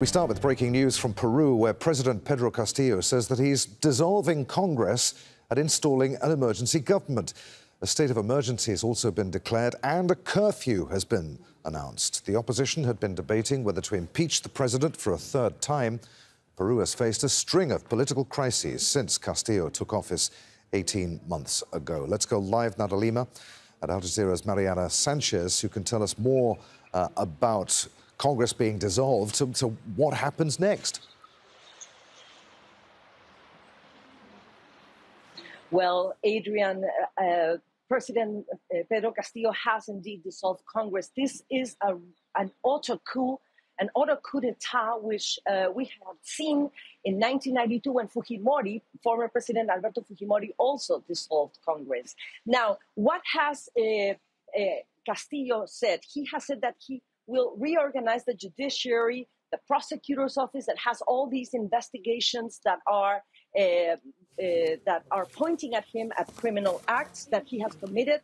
We start with breaking news from Peru, where President Pedro Castillo says that he's dissolving Congress and installing an emergency government. A state of emergency has also been declared and a curfew has been announced. The opposition had been debating whether to impeach the president for a third time. Peru has faced a string of political crises since Castillo took office 18 months ago. Let's go live now to Lima at Al Jazeera's Mariana Sanchez, who can tell us more uh, about Congress being dissolved. So, so what happens next? Well, Adrian, uh, uh, President uh, Pedro Castillo has indeed dissolved Congress. This is a, an auto coup, an auto coup d'etat, which uh, we have seen in 1992 when Fujimori, former President Alberto Fujimori, also dissolved Congress. Now, what has uh, uh, Castillo said? He has said that he will reorganize the judiciary, the prosecutor's office that has all these investigations that are uh, uh, that are pointing at him at criminal acts that he has committed.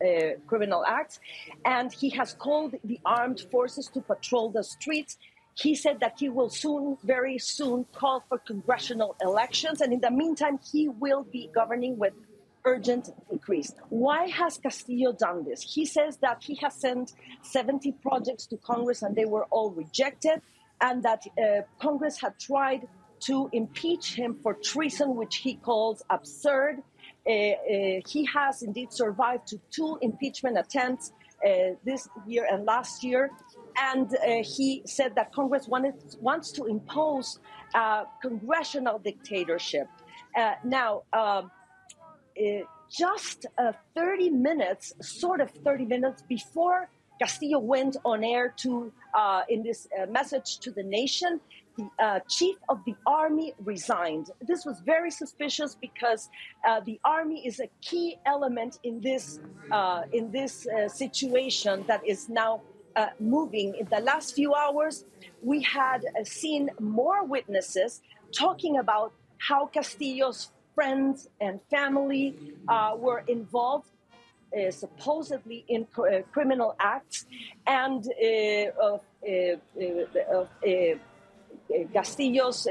Uh, criminal acts, and he has called the armed forces to patrol the streets. He said that he will soon, very soon, call for congressional elections, and in the meantime, he will be governing with urgent increase. Why has Castillo done this? He says that he has sent 70 projects to Congress and they were all rejected, and that uh, Congress had tried to impeach him for treason, which he calls absurd. Uh, uh, he has indeed survived to two impeachment attempts uh, this year and last year. And uh, he said that Congress wanted, wants to impose a congressional dictatorship. Uh, now, um, just uh, 30 minutes, sort of 30 minutes before Castillo went on air to uh, in this uh, message to the nation, the uh, chief of the army resigned. This was very suspicious because uh, the army is a key element in this in this situation that is now moving. In the last few hours, we had seen more witnesses talking about how Castillo's friends and family uh, were involved uh, supposedly in uh, criminal acts and uh, of, uh, of Castillo's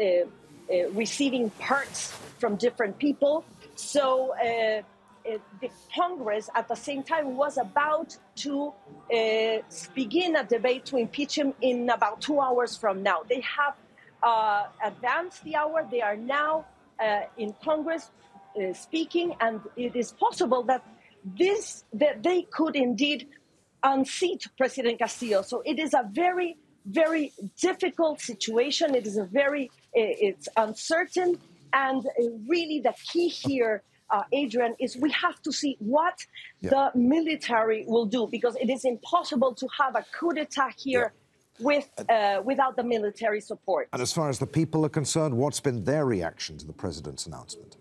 receiving perks from different people. So the Congress at the same time was about to uh, begin a debate to impeach him in about two hours from now. They have uh, advanced the hour. They are now uh, in Congress uh, speaking, and it is possible that this that they could indeed unseat President Castillo. So it is a very very difficult situation. It is a very uh, it's uncertain, and uh, really the key here. Uh, Adrian, is we have to see what yeah. the military will do because it is impossible to have a coup d'etat here yeah. With uh, without the military support. And as far as the people are concerned, what's been their reaction to the president's announcement?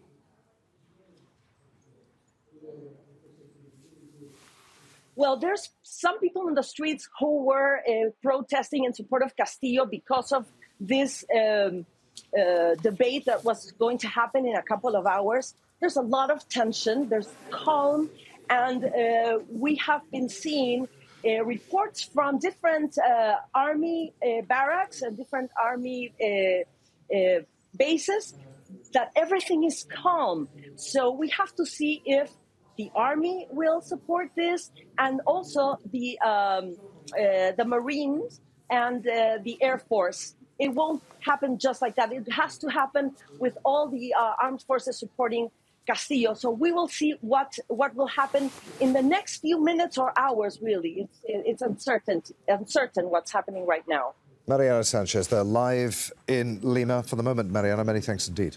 Well, there's some people in the streets who were uh, protesting in support of Castillo because of this um, uh, debate that was going to happen in a couple of hours. There's a lot of tension, there's calm, and uh, we have been seeing reports from different uh, army uh, barracks and different army bases that everything is calm. So we have to see if the army will support this, and also the um, uh, the Marines and uh, the Air Force. It won't happen just like that. It has to happen with all the uh, armed forces supporting Castillo. So we will see what what will happen in the next few minutes or hours. Really, it's it's uncertain uncertain what's happening right now. Mariana Sanchez, they're live in Lima for the moment. Mariana, many thanks indeed.